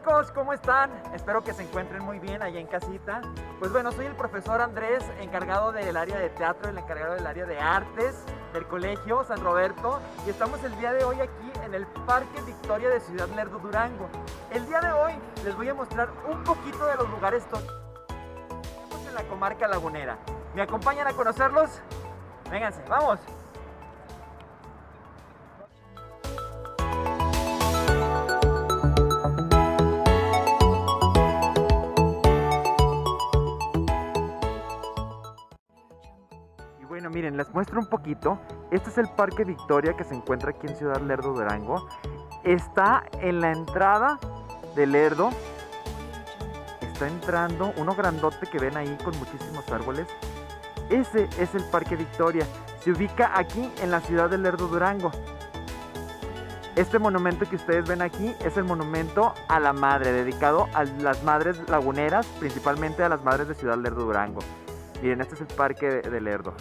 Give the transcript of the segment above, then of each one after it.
chicos, ¿cómo están? Espero que se encuentren muy bien allá en casita. Pues bueno, soy el profesor Andrés, encargado del área de teatro, el encargado del área de artes del Colegio San Roberto y estamos el día de hoy aquí en el Parque Victoria de Ciudad Lerdo, Durango. El día de hoy les voy a mostrar un poquito de los lugares en la comarca lagunera. ¿Me acompañan a conocerlos? Vénganse, vamos. Miren, les muestro un poquito. Este es el Parque Victoria que se encuentra aquí en Ciudad Lerdo, Durango. Está en la entrada de Lerdo. Está entrando uno grandote que ven ahí con muchísimos árboles. Ese es el Parque Victoria. Se ubica aquí en la ciudad de Lerdo, Durango. Este monumento que ustedes ven aquí es el monumento a la madre, dedicado a las madres laguneras, principalmente a las madres de Ciudad Lerdo, Durango. Miren, este es el Parque de Lerdo.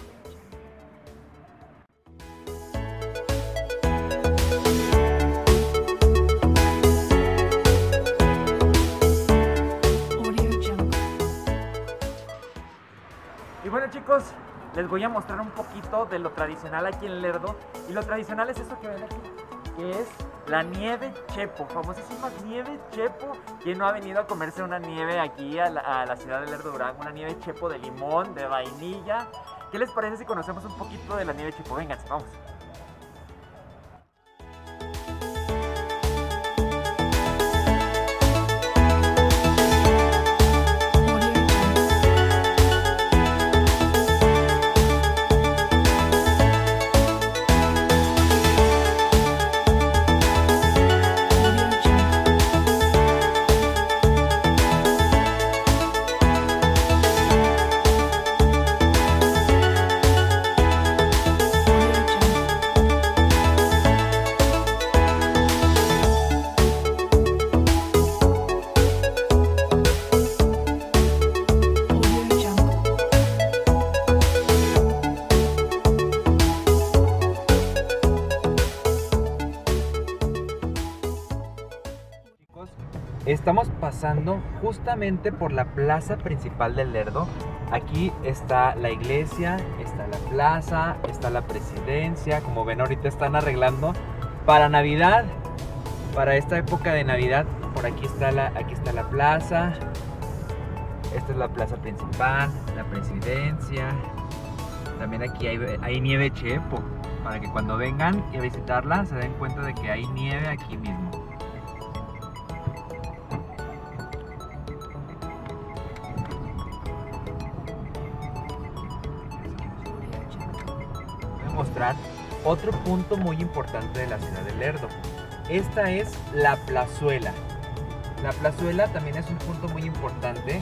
Les voy a mostrar un poquito de lo tradicional aquí en Lerdo. Y lo tradicional es eso que ven aquí, que es la nieve chepo, famosísima nieve chepo. ¿Quién no ha venido a comerse una nieve aquí a la, ciudad de Lerdo Durango? Una nieve chepo de limón, de vainilla. ¿Qué les parece si conocemos un poquito de la nieve chepo? Vénganse, vamos. Estamos pasando justamente por la plaza principal del Lerdo. Aquí está la iglesia, está la plaza, está la presidencia. Como ven, ahorita están arreglando para Navidad, para esta época de Navidad. Por aquí está la, aquí está la plaza. Esta es la plaza principal, la presidencia. También aquí hay, nieve chepo, para que cuando vengan a visitarla se den cuenta de que hay nieve aquí mismo. Otro punto muy importante de la ciudad de Lerdo. Esta es la plazuela. La plazuela también es un punto muy importante,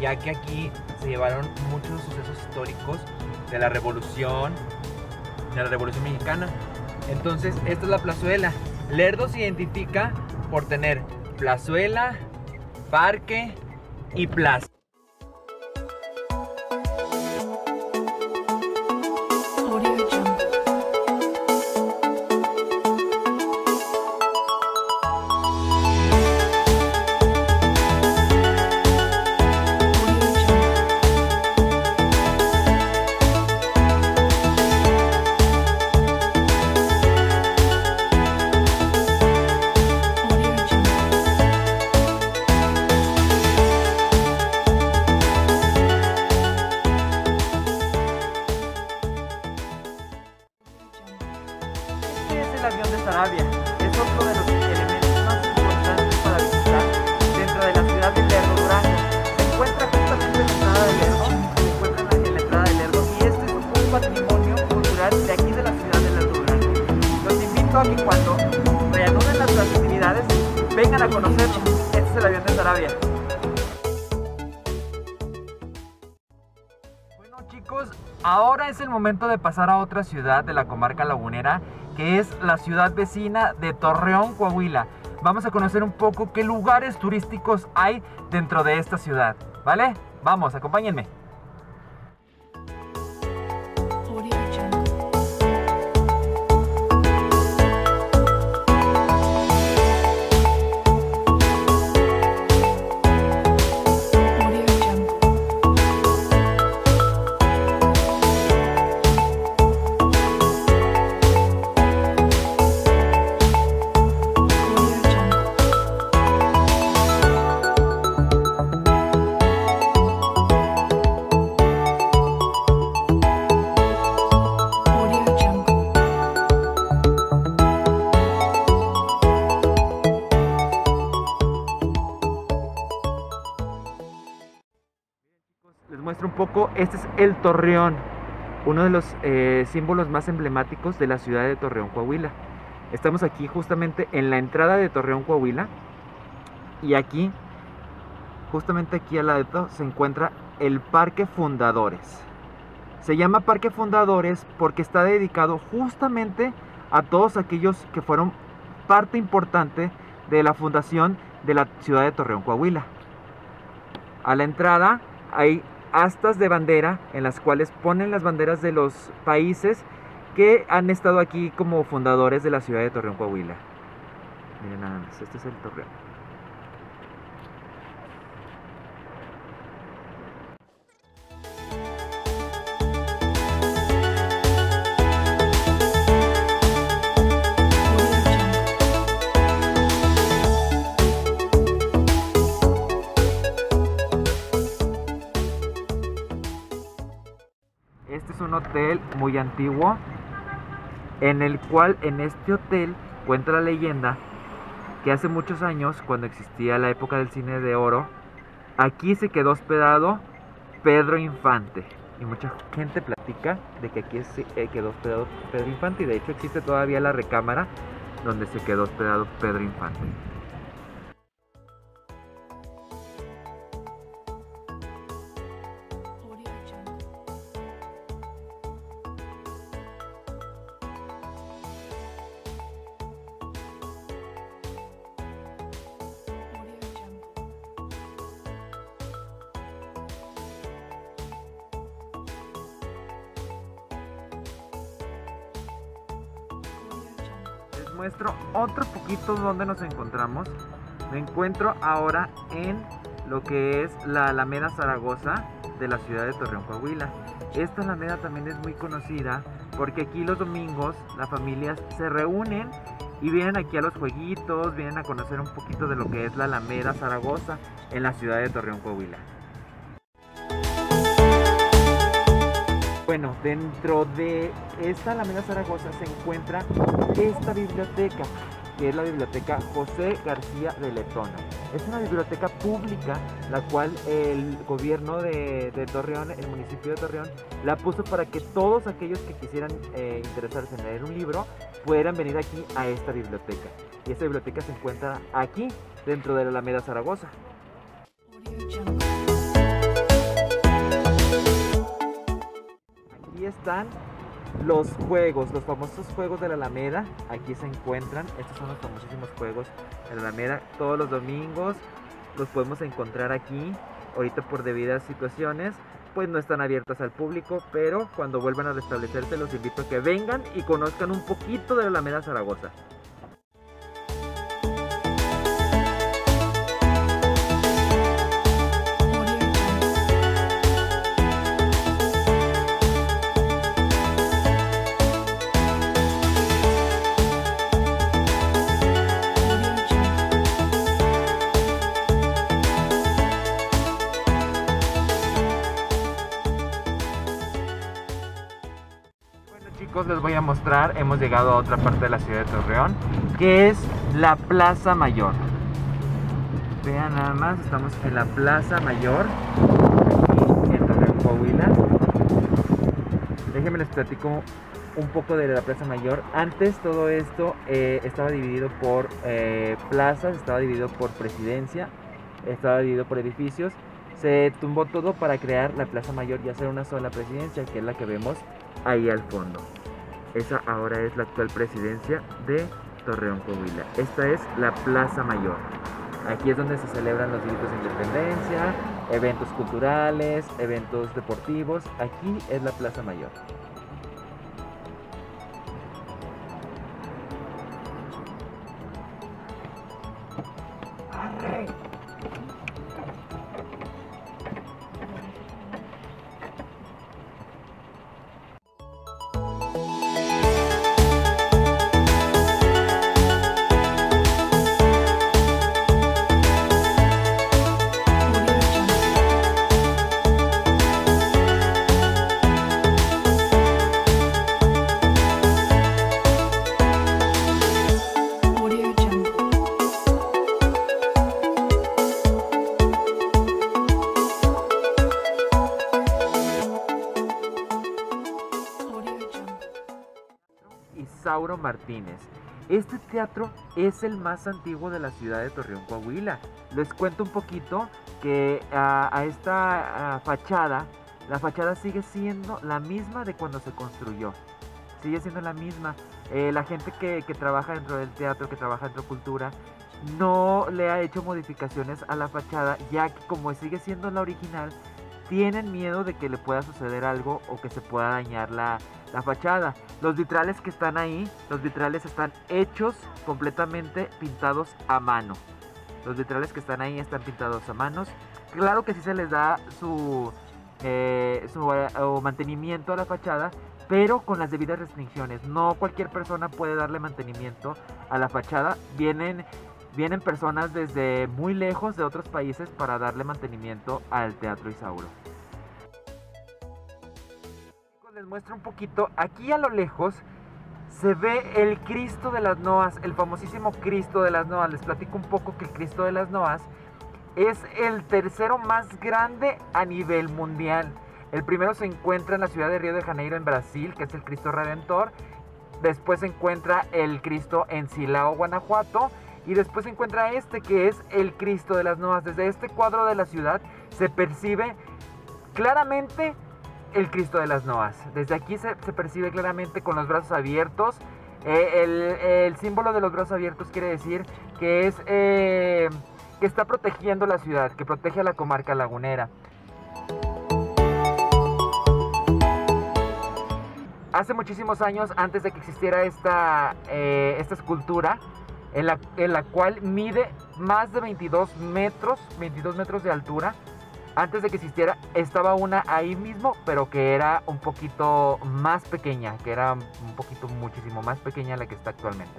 ya que aquí se llevaron muchos sucesos históricos de la revolución, de la revolución mexicana. Entonces, esta es la plazuela. Lerdo se identifica por tener plazuela, parque y plaza. Que cuando reanuden las actividades vengan a conocerlo. Este es el avión de Sarabia. Bueno chicos, ahora es el momento de pasar a otra ciudad de la comarca lagunera que es la ciudad vecina de Torreón, Coahuila. Vamos a conocer un poco qué lugares turísticos hay dentro de esta ciudad, ¿vale? Vamos, acompáñenme. Poco, este es el Torreón, uno de los eh, símbolos más emblemáticos de la ciudad de Torreón, Coahuila. Estamos aquí justamente en la entrada de Torreón, Coahuila. Y aquí, justamente aquí al lado, se encuentra el Parque Fundadores. Se llama Parque Fundadores porque está dedicado justamente a todos aquellos que fueron parte importante de la fundación de la ciudad de Torreón, Coahuila. A la entrada hay astas de bandera en las cuales ponen las banderas de los países que han estado aquí como fundadores de la ciudad de Torreón, Coahuila. Miren nada más, este es el Torreón. Es un hotel muy antiguo en el cual en este hotel cuenta la leyenda que hace muchos años, cuando existía la época del cine de oro, aquí se quedó hospedado Pedro Infante. Y mucha gente platica de que aquí se eh, quedó hospedado Pedro Infante y de hecho existe todavía la recámara donde se quedó hospedado Pedro Infante. Poquito donde nos encontramos. Me encuentro ahora en lo que es la Alameda Zaragoza de la ciudad de Torreón, Coahuila. Esta Alameda también es muy conocida porque aquí los domingos las familias se reúnen y vienen aquí a los jueguitos, vienen a conocer un poquito de lo que es la Alameda Zaragoza en la ciudad de Torreón, Coahuila. Bueno, dentro de esta Alameda Zaragoza se encuentra esta biblioteca, que es la biblioteca José García de Letona. Es una biblioteca pública, la cual el gobierno de, Torreón, el municipio de Torreón, la puso para que todos aquellos que quisieran eh, interesarse en leer un libro pudieran venir aquí a esta biblioteca. Y esta biblioteca se encuentra aquí, dentro de la Alameda Zaragoza. Aquí están los juegos, los famosos juegos de la Alameda. Aquí se encuentran. Estos son los famosísimos juegos de la Alameda. Todos los domingos los podemos encontrar aquí. Ahorita por debidas situaciones, pues no están abiertas al público, pero cuando vuelvan a restablecerse los invito a que vengan y conozcan un poquito de la Alameda Zaragoza. Les voy a mostrar, hemos llegado a otra parte de la ciudad de Torreón, que es la Plaza Mayor. Vean nada más, estamos en la Plaza Mayor, aquí en Torreón, Coahuila. Déjenme les platico un poco de la Plaza Mayor. Antes todo esto eh, estaba dividido por eh, plazas, estaba dividido por presidencia, estaba dividido por edificios. Se tumbó todo para crear la Plaza Mayor y hacer una sola presidencia, que es la que vemos ahí al fondo. Esa ahora es la actual presidencia de Torreón, Coahuila. Esta es la Plaza Mayor. Aquí es donde se celebran los gritos de independencia, eventos culturales, eventos deportivos. Aquí es la Plaza Mayor. Isauro Martínez. Este teatro es el más antiguo de la ciudad de Torreón, Coahuila. Les cuento un poquito que a, a esta a, fachada, la fachada sigue siendo la misma de cuando se construyó. Sigue siendo la misma. Eh, la gente que, que trabaja dentro del teatro, que trabaja dentro de cultura, no le ha hecho modificaciones a la fachada, ya que como sigue siendo la original, tienen miedo de que le pueda suceder algo o que se pueda dañar la, la fachada. Los vitrales que están ahí, los vitrales están hechos completamente pintados a mano. Los vitrales que están ahí están pintados a manos. Claro que sí se les da su, eh, su eh, mantenimiento a la fachada, pero con las debidas restricciones. No cualquier persona puede darle mantenimiento a la fachada. Vienen, vienen personas desde muy lejos de otros países para darle mantenimiento al Teatro Isauro. Les muestro un poquito. Aquí a lo lejos se ve el Cristo de las Noas, el famosísimo Cristo de las Noas. Les platico un poco que el Cristo de las Noas es el tercero más grande a nivel mundial. El primero se encuentra en la ciudad de Río de Janeiro, en Brasil, que es el Cristo Redentor. Después se encuentra el Cristo en Silao, Guanajuato. Y después se encuentra este, que es el Cristo de las Noas. Desde este cuadro de la ciudad se percibe claramente el Cristo de las Noas. Desde aquí se, percibe claramente con los brazos abiertos. Eh, el, el, símbolo de los brazos abiertos quiere decir que es eh, que está protegiendo la ciudad, que protege a la comarca lagunera. Hace muchísimos años, antes de que existiera esta, eh, esta escultura, en la, en la cual mide más de 22 metros, 22 metros de altura, antes de que existiera, estaba una ahí mismo, pero que era un poquito más pequeña, que era un poquito muchísimo más pequeña la que está actualmente.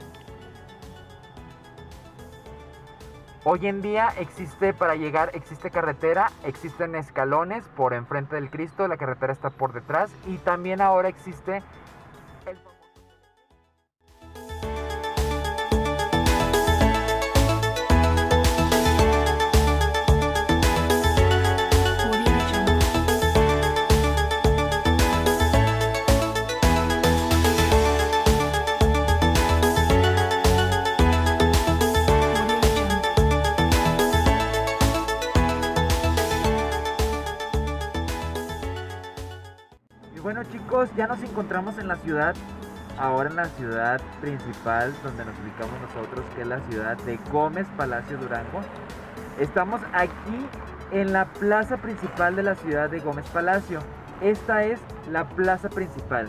Hoy en día existe para llegar, existe carretera, existen escalones por enfrente del Cristo, la carretera está por detrás y también ahora existe ya nos encontramos en la ciudad, ahora en la ciudad principal donde nos ubicamos nosotros, que es la ciudad de Gómez Palacio Durango. Estamos aquí en la plaza principal de la ciudad de Gómez Palacio. Esta es la plaza principal.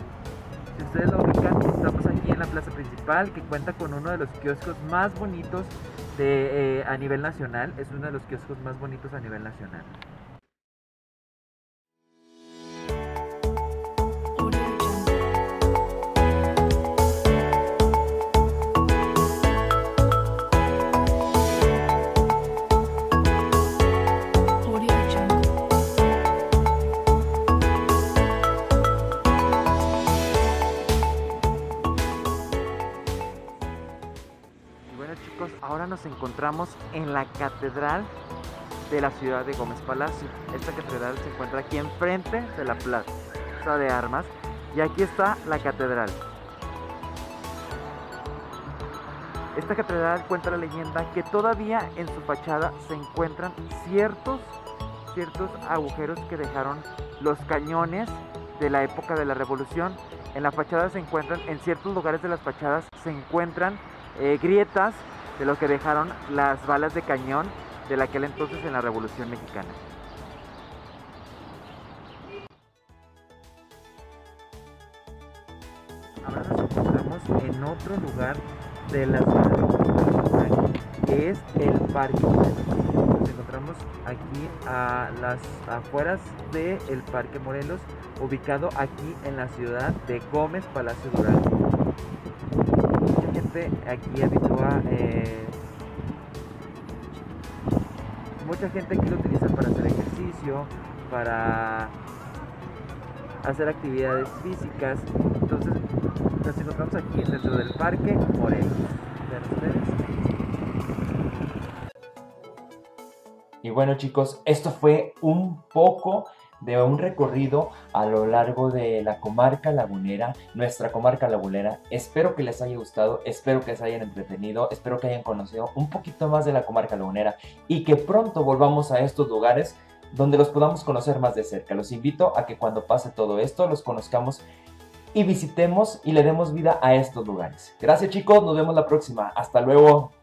Si ustedes lo ubican, estamos aquí en la plaza principal que cuenta con uno de los kioscos más bonitos de, eh, a nivel nacional. Es uno de los kioscos más bonitos a nivel nacional. Nos encontramos en la catedral de la ciudad de Gómez Palacio. Esta catedral se encuentra aquí enfrente de la plaza de armas y aquí está la catedral. Esta catedral cuenta la leyenda que todavía en su fachada se encuentran ciertos, ciertos agujeros que dejaron los cañones de la época de la revolución. En la fachada se encuentran, en ciertos lugares de las fachadas se encuentran eh, grietas de lo que dejaron las balas de cañón de aquel entonces en la Revolución Mexicana. Ahora nos encontramos en otro lugar de la ciudad de que es el Parque Morelos. Nos encontramos aquí a las afueras del Parque Morelos, ubicado aquí en la ciudad de Gómez Palacio Durango. Gente aquí habitúa, eh, mucha gente aquí lo utiliza para hacer ejercicio, para hacer actividades físicas. Entonces nos encontramos aquí dentro del Parque Morelos. Y bueno chicos, esto fue un poco de un recorrido a lo largo de la comarca lagunera, nuestra comarca lagunera. Espero que les haya gustado, espero que se hayan entretenido, espero que hayan conocido un poquito más de la comarca lagunera y que pronto volvamos a estos lugares donde los podamos conocer más de cerca. Los invito a que cuando pase todo esto los conozcamos y visitemos y le demos vida a estos lugares. Gracias chicos, nos vemos la próxima. Hasta luego.